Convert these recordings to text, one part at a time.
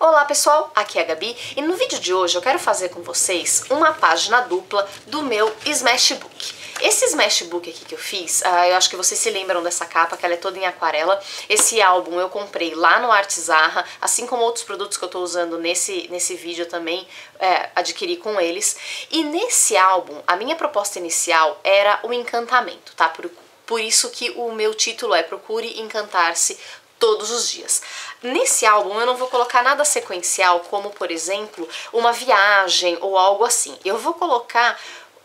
Olá pessoal, aqui é a Gabi e no vídeo de hoje eu quero fazer com vocês uma página dupla do meu Smashbook. Esse Smashbook aqui que eu fiz, uh, eu acho que vocês se lembram dessa capa, que ela é toda em aquarela. Esse álbum eu comprei lá no Artizarra, assim como outros produtos que eu tô usando nesse, nesse vídeo também é, adquiri com eles. E nesse álbum, a minha proposta inicial era o encantamento, tá? Por, por isso que o meu título é Procure Encantar-se todos os dias. Nesse álbum eu não vou colocar nada sequencial, como por exemplo uma viagem ou algo assim. Eu vou colocar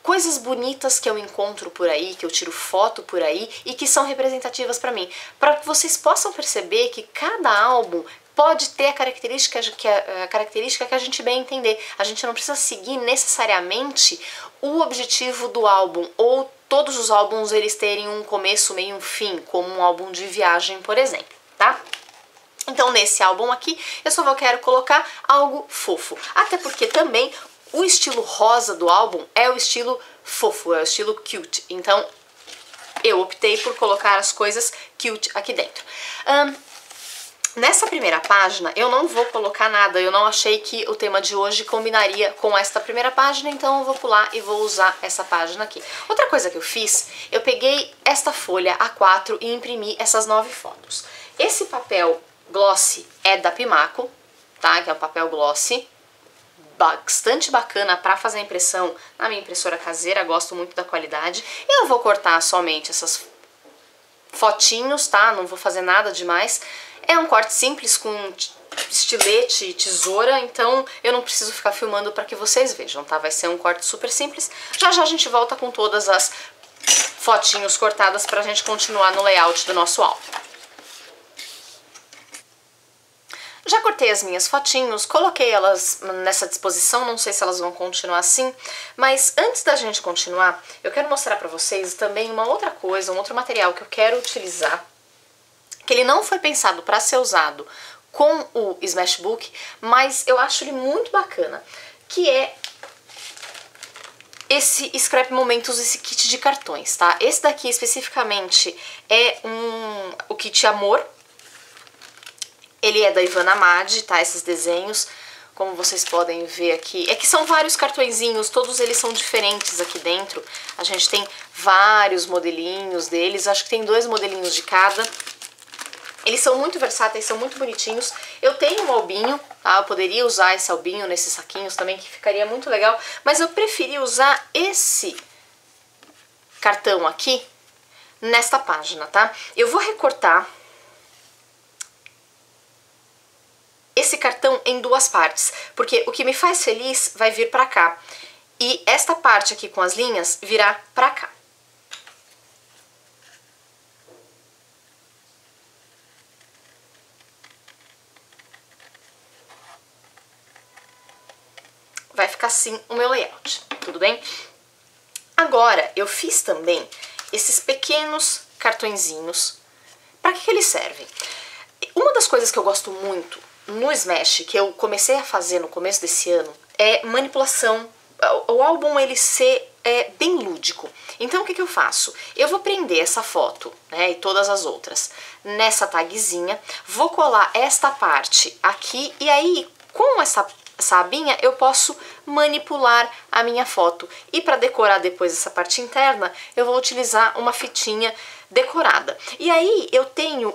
coisas bonitas que eu encontro por aí, que eu tiro foto por aí e que são representativas para mim, para que vocês possam perceber que cada álbum pode ter a característica que a, a característica que a gente bem entender. A gente não precisa seguir necessariamente o objetivo do álbum ou todos os álbuns eles terem um começo, meio e um fim, como um álbum de viagem, por exemplo tá? Então nesse álbum aqui eu só vou quero colocar algo fofo, até porque também o estilo rosa do álbum é o estilo fofo, é o estilo cute, então eu optei por colocar as coisas cute aqui dentro. Um, Nessa primeira página eu não vou colocar nada, eu não achei que o tema de hoje combinaria com esta primeira página, então eu vou pular e vou usar essa página aqui. Outra coisa que eu fiz, eu peguei esta folha A4 e imprimi essas nove fotos. Esse papel gloss é da Pimaco, tá? Que é o papel gloss. Bastante bacana para fazer impressão na minha impressora caseira, gosto muito da qualidade. Eu vou cortar somente essas fotinhos, tá? Não vou fazer nada demais. É um corte simples com estilete e tesoura, então eu não preciso ficar filmando para que vocês vejam, tá? Vai ser um corte super simples. Já já a gente volta com todas as fotinhos cortadas para a gente continuar no layout do nosso álbum. Já cortei as minhas fotinhos, coloquei elas nessa disposição, não sei se elas vão continuar assim, mas antes da gente continuar, eu quero mostrar para vocês também uma outra coisa, um outro material que eu quero utilizar, que ele não foi pensado para ser usado com o Smashbook, mas eu acho ele muito bacana, que é esse Scrap Momentos, esse kit de cartões, tá? Esse daqui especificamente é um, o kit Amor, ele é da Ivana Madi, tá? Esses desenhos, como vocês podem ver aqui. É que são vários cartõezinhos, todos eles são diferentes aqui dentro. A gente tem vários modelinhos deles, acho que tem dois modelinhos de cada. Eles são muito versáteis, são muito bonitinhos. Eu tenho um albinho, tá? Eu poderia usar esse albinho nesses saquinhos também, que ficaria muito legal. Mas eu preferi usar esse cartão aqui nesta página, tá? Eu vou recortar esse cartão em duas partes, porque o que me faz feliz vai vir para cá e esta parte aqui com as linhas virá para cá. Vai ficar assim o meu layout, tudo bem? Agora, eu fiz também esses pequenos cartõezinhos. Para que, que eles servem? Uma das coisas que eu gosto muito no Smash, que eu comecei a fazer no começo desse ano, é manipulação. O álbum ele ser é, bem lúdico. Então o que, que eu faço? Eu vou prender essa foto, né, e todas as outras, nessa tagzinha, vou colar esta parte aqui e aí com essa sabinha eu posso manipular a minha foto. E para decorar depois essa parte interna, eu vou utilizar uma fitinha decorada. E aí eu tenho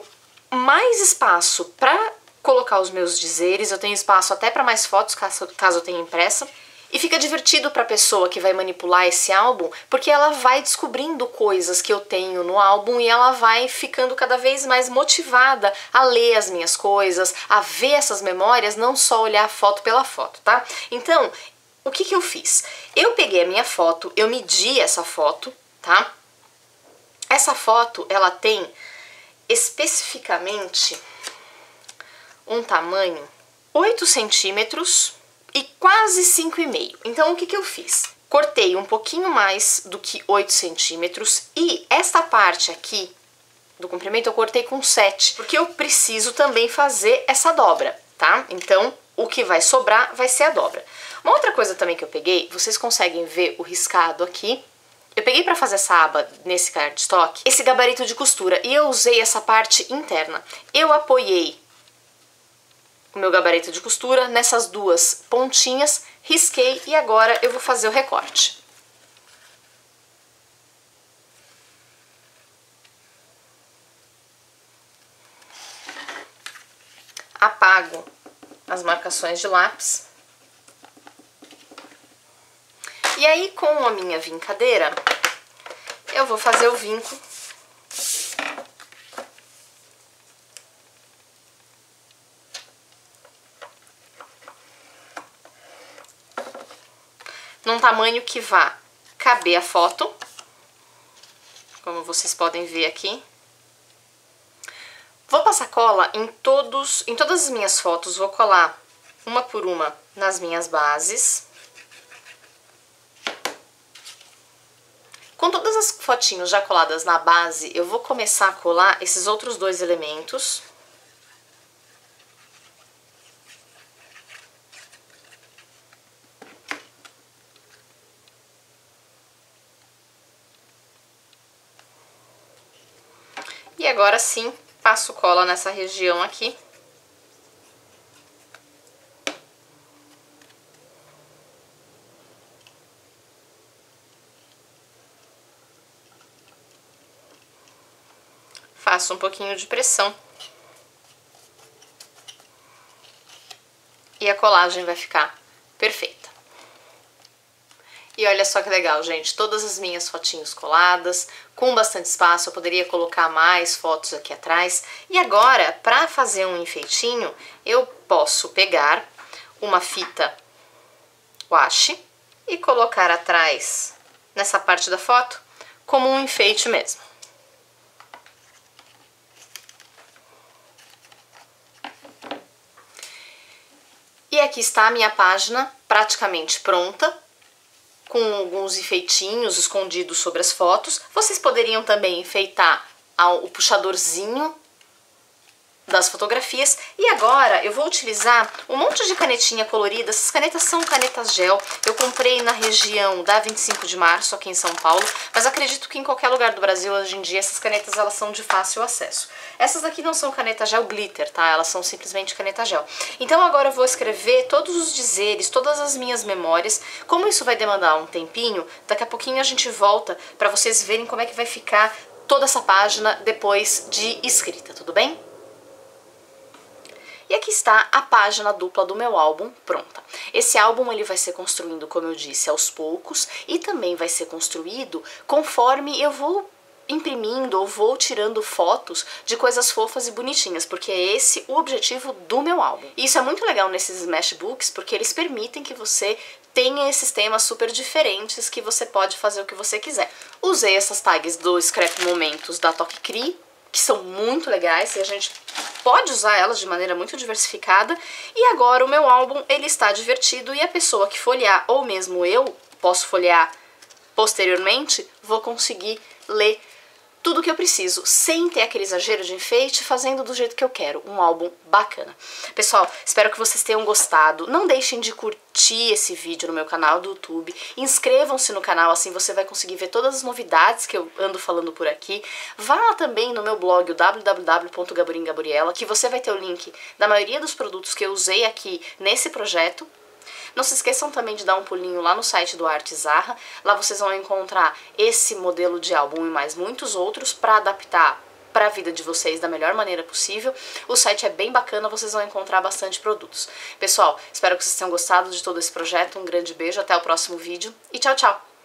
mais espaço para colocar os meus dizeres, eu tenho espaço até para mais fotos, caso, caso eu tenha impressa. E fica divertido para a pessoa que vai manipular esse álbum, porque ela vai descobrindo coisas que eu tenho no álbum e ela vai ficando cada vez mais motivada a ler as minhas coisas, a ver essas memórias, não só olhar a foto pela foto, tá? Então, o que, que eu fiz? Eu peguei a minha foto, eu medi essa foto, tá? Essa foto, ela tem especificamente um tamanho 8 centímetros e quase 5,5. Então o que, que eu fiz? Cortei um pouquinho mais do que 8 centímetros e esta parte aqui do comprimento eu cortei com 7, porque eu preciso também fazer essa dobra, tá? Então o que vai sobrar vai ser a dobra. Uma outra coisa também que eu peguei, vocês conseguem ver o riscado aqui, eu peguei para fazer essa aba nesse cardstock, esse gabarito de costura, e eu usei essa parte interna. Eu apoiei o meu gabarito de costura nessas duas pontinhas, risquei e agora eu vou fazer o recorte. Apago as marcações de lápis. E aí, com a minha vincadeira, eu vou fazer o vinco num tamanho que vá caber a foto, como vocês podem ver aqui. Vou passar cola em, todos, em todas as minhas fotos, vou colar uma por uma nas minhas bases. Com todas as fotinhos já coladas na base, eu vou começar a colar esses outros dois elementos. E agora sim, passo cola nessa região aqui. Faço um pouquinho de pressão. E a colagem vai ficar perfeita. E olha só que legal, gente, todas as minhas fotinhos coladas, com bastante espaço, eu poderia colocar mais fotos aqui atrás. E agora, para fazer um enfeitinho, eu posso pegar uma fita washi e colocar atrás, nessa parte da foto, como um enfeite mesmo. E aqui está a minha página praticamente pronta com alguns enfeitinhos escondidos sobre as fotos. Vocês poderiam também enfeitar o puxadorzinho das fotografias. E agora eu vou utilizar um monte de canetinha colorida. Essas canetas são canetas gel. Eu comprei na região da 25 de março, aqui em São Paulo. Mas acredito que em qualquer lugar do Brasil, hoje em dia, essas canetas elas são de fácil acesso. Essas daqui não são caneta gel glitter, tá? Elas são simplesmente caneta gel. Então agora eu vou escrever todos os dizeres, todas as minhas memórias. Como isso vai demandar um tempinho, daqui a pouquinho a gente volta para vocês verem como é que vai ficar toda essa página depois de escrita, tudo bem? E aqui está a página dupla do meu álbum pronta. Esse álbum ele vai ser construindo, como eu disse, aos poucos e também vai ser construído conforme eu vou imprimindo ou vou tirando fotos de coisas fofas e bonitinhas, porque é esse o objetivo do meu álbum. E isso é muito legal nesses Smashbooks, porque eles permitem que você tenha esses temas super diferentes que você pode fazer o que você quiser. Usei essas tags do Scrap Momentos da Toque Cri, que são muito legais e a gente pode usar elas de maneira muito diversificada. E agora o meu álbum ele está divertido e a pessoa que folhear, ou mesmo eu posso folhear posteriormente, vou conseguir ler tudo que eu preciso, sem ter aquele exagero de enfeite, fazendo do jeito que eu quero, um álbum bacana. Pessoal, espero que vocês tenham gostado. Não deixem de curtir esse vídeo no meu canal do YouTube. Inscrevam-se no canal, assim você vai conseguir ver todas as novidades que eu ando falando por aqui. Vá também no meu blog, www.gaburingaburiela, que você vai ter o link da maioria dos produtos que eu usei aqui nesse projeto. Não se esqueçam também de dar um pulinho lá no site do Arte Zarra. Lá vocês vão encontrar esse modelo de álbum e mais muitos outros para adaptar para a vida de vocês da melhor maneira possível. O site é bem bacana, vocês vão encontrar bastante produtos. Pessoal, espero que vocês tenham gostado de todo esse projeto. Um grande beijo, até o próximo vídeo e tchau, tchau!